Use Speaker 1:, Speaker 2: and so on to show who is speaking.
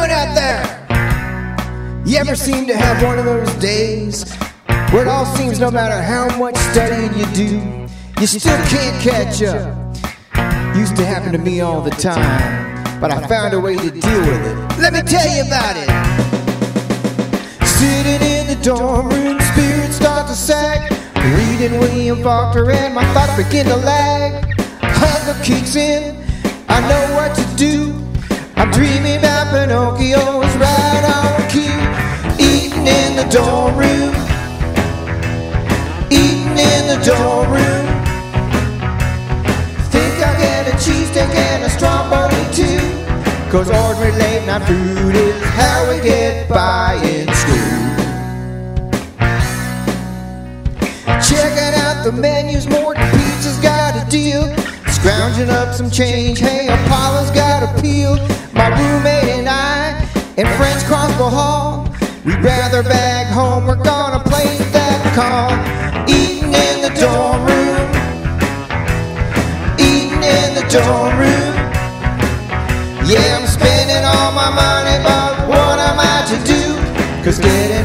Speaker 1: doing out there? You ever seem to have one of those days where it all seems no matter how much studying you do, you still can't catch up? Used to happen to me all the time, but I found a way to deal with it. Let me tell you about it. Sitting in the dorm room, spirits start to sag. Reading William Faulkner and my thoughts begin to lag. Hunger kicks in, I know. I'm dreaming about Pinocchio's right on cue. Eating in the dorm room, eating in the dorm room. Think I'll get a cheesesteak and a stromboli too. Cause ordinary late night food is how we get by in school. Checking out the menus, Morton Pizza's got a deal. Scrounging up some change, hey, Apollo's got a peel. My roommate and I, and friends cross the hall. We'd rather bag home, we're gonna place that call. Eating in the dorm room, eating in the dorm room. Yeah, I'm spending all my money, but what am I to do? Cause getting